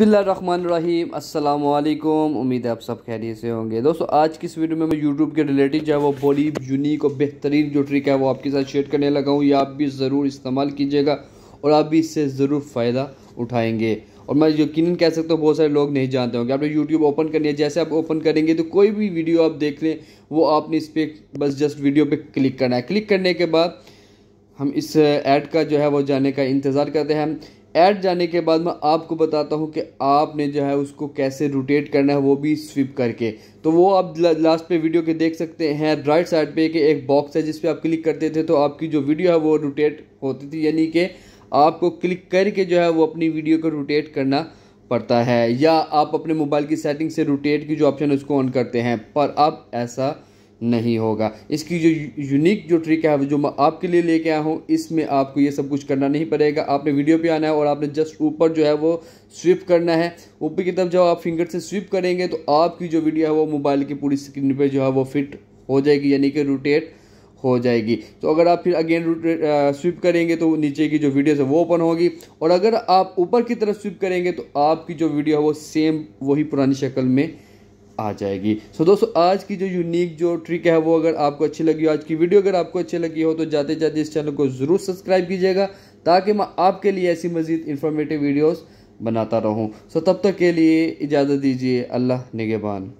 अस्सलाम वालेकुम उम्मीद है आप सब खैरियत से होंगे। दोस्तों, आज की इस वीडियो में मैं यूट्यूब के रिलेटेड जो है, वो बड़ी यूनिक और बेहतरीन जो ट्रिक है, वो आपके साथ शेयर करने लगा हूँ। ये आप भी ज़रूर इस्तेमाल कीजिएगा और आप भी इससे ज़रूर फ़ायदा उठाएँगे। और मैं यकीन कह सकता हूँ, बहुत सारे लोग नहीं जानते होंगे। आपने यूट्यूब ओपन करनी है, जैसे आप ओपन करेंगे तो कोई भी वीडियो आप देख लें, वो आपने इस पर बस जस्ट वीडियो पर क्लिक करना है। क्लिक करने के बाद हम इस ऐड का जो है, वो जाने का इंतज़ार करते हैं। ऐड जाने के बाद मैं आपको बताता हूँ कि आपने जो है उसको कैसे रोटेट करना है, वो भी स्विप करके। तो वो आप लास्ट पे वीडियो के देख सकते हैं राइट साइड पे कि एक बॉक्स है जिस पे आप क्लिक करते थे तो आपकी जो वीडियो है वो रोटेट होती थी, यानी कि आपको क्लिक करके जो है वो अपनी वीडियो को रोटेट करना पड़ता है, या आप अपने मोबाइल की सेटिंग से रोटेट की जो ऑप्शन है उसको ऑन करते हैं। पर अब ऐसा नहीं होगा। इसकी जो यूनिक जो ट्रिक है, जो मैं आपके लिए लेके आया हूँ, इसमें आपको ये सब कुछ करना नहीं पड़ेगा। आपने वीडियो पे आना है और आपने जस्ट ऊपर जो है वो स्विप करना है। ऊपर की तरफ़ जब आप फिंगर से स्विप करेंगे तो आपकी जो वीडियो है वो मोबाइल की पूरी स्क्रीन पर जो है वो फिट हो जाएगी, यानी कि रोटेट हो जाएगी। तो अगर आप फिर अगेन स्विप करेंगे तो नीचे की जो वीडियो है वो ओपन होगी। और अगर आप ऊपर की तरफ़ स्विप करेंगे तो आपकी जो वीडियो है वो सेम वही पुरानी शक्ल में आ जाएगी। सो दोस्तों, आज की जो यूनिक जो ट्रिक है, वो अगर आपको अच्छी लगी हो, आज की वीडियो अगर आपको अच्छी लगी हो तो जाते जाते इस चैनल को ज़रूर सब्सक्राइब कीजिएगा, ताकि मैं आपके लिए ऐसी मज़ीद इन्फॉर्मेटिव वीडियोज़ बनाता रहूँ। सो तब तक के लिए इजाज़त दीजिए, अल्लाह निगेबान।